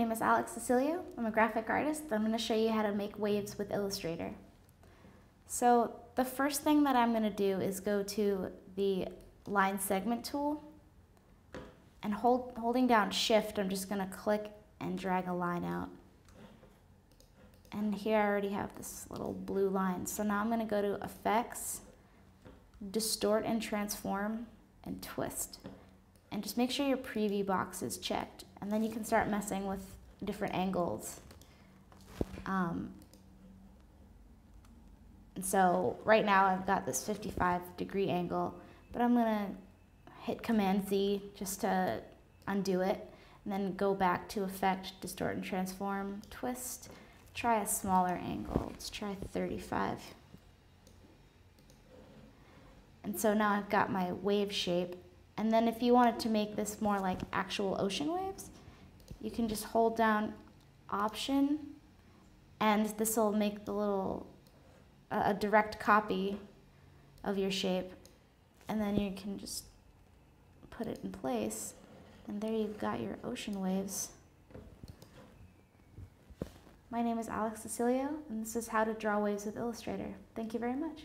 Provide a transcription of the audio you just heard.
my name is Alex Cecilio. I'm a graphic artist. I'm going to show you how to make waves with Illustrator. So the first thing that I'm going to do is go to the line segment tool and hold, holding down shift I'm just going to click and drag a line out. And here I already have this little blue line. So now I'm going to go to effects, distort and transform, and twist and just make sure your preview box is checked and then you can start messing with different angles. Um, and so right now I've got this 55 degree angle, but I'm gonna hit Command Z just to undo it and then go back to Effect, Distort and Transform, Twist, try a smaller angle. Let's try 35. And so now I've got my wave shape and then if you wanted to make this more like actual ocean waves, you can just hold down Option, and this will make the little, uh, a direct copy of your shape. And then you can just put it in place, and there you've got your ocean waves. My name is Alex Cecilio, and this is how to draw waves with Illustrator. Thank you very much.